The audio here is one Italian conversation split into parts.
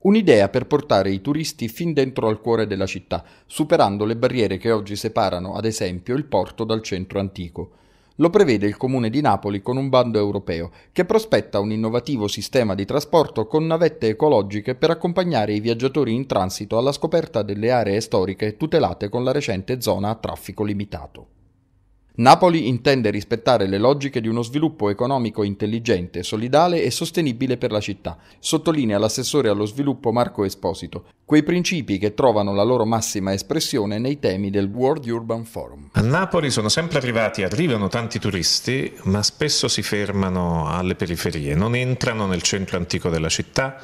Un'idea per portare i turisti fin dentro al cuore della città, superando le barriere che oggi separano, ad esempio, il porto dal centro antico. Lo prevede il Comune di Napoli con un bando europeo, che prospetta un innovativo sistema di trasporto con navette ecologiche per accompagnare i viaggiatori in transito alla scoperta delle aree storiche tutelate con la recente zona a traffico limitato. Napoli intende rispettare le logiche di uno sviluppo economico intelligente, solidale e sostenibile per la città, sottolinea l'assessore allo sviluppo Marco Esposito, quei principi che trovano la loro massima espressione nei temi del World Urban Forum. A Napoli sono sempre arrivati, arrivano tanti turisti, ma spesso si fermano alle periferie, non entrano nel centro antico della città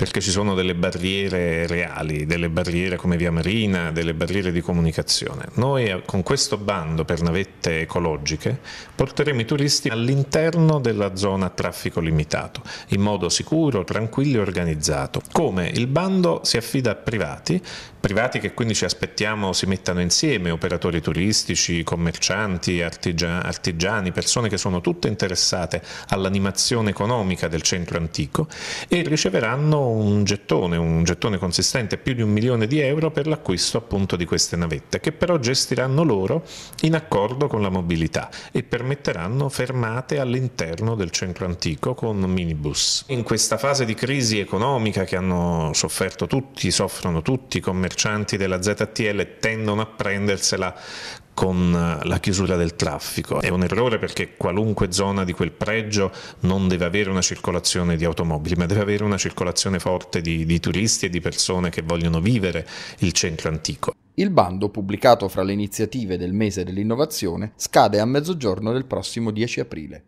perché ci sono delle barriere reali, delle barriere come via Marina, delle barriere di comunicazione. Noi eh, con questo bando per navette ecologiche porteremo i turisti all'interno della zona a traffico limitato, in modo sicuro, tranquillo e organizzato. Come il bando si affida a privati, privati che quindi ci aspettiamo si mettano insieme, operatori turistici, commercianti, artigiani, persone che sono tutte interessate all'animazione economica del centro antico e riceveranno un gettone, un gettone consistente, più di un milione di euro per l'acquisto appunto di queste navette, che però gestiranno loro in accordo con la mobilità e permetteranno fermate all'interno del centro antico con minibus. In questa fase di crisi economica che hanno sofferto tutti, soffrono tutti, i commercianti della ZTL tendono a prendersela con eh, la chiusura del traffico. È un errore perché qualunque zona di quel pregio non deve avere una circolazione di automobili, ma deve avere una circolazione forte di, di turisti e di persone che vogliono vivere il centro antico. Il bando, pubblicato fra le iniziative del mese dell'innovazione, scade a mezzogiorno del prossimo 10 aprile.